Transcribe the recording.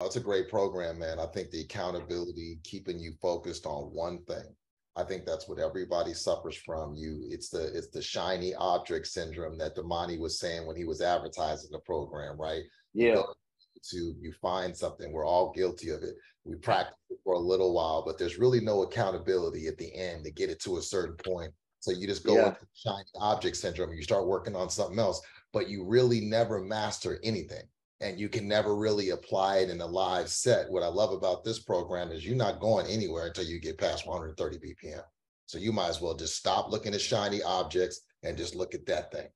That's a great program, man. I think the accountability, keeping you focused on one thing. I think that's what everybody suffers from. You, it's the it's the shiny object syndrome that Damani was saying when he was advertising the program, right? Yeah. To you find something, we're all guilty of it. We practice it for a little while, but there's really no accountability at the end to get it to a certain point. So you just go Yeah. into shiny object syndrome, you start working on something else, but you really never master anything and you can never really apply it in a live set. What I love about this program is you're not going anywhere until you get past 130 BPM. So you might as well just stop looking at shiny objects and just look at that thing.